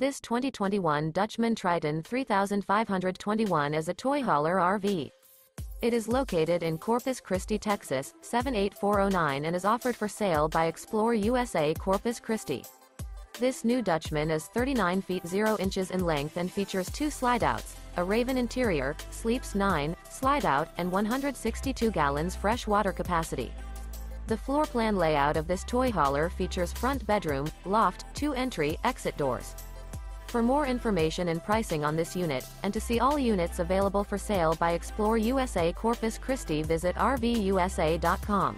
This 2021 Dutchmen Triton 3521 is a toy hauler RV. It is located in Corpus Christi, Texas, 78409 and is offered for sale by Explore USA Corpus Christi. This new Dutchmen is 39 feet 0 inches in length and features two slide-outs, a Raven interior, sleeps 9, slide-out, and 162 gallons fresh water capacity. The floor plan layout of this toy hauler features front bedroom, loft, two entry, exit doors. For more information and pricing on this unit, and to see all units available for sale by Explore USA Corpus Christi visit RVUSA.com.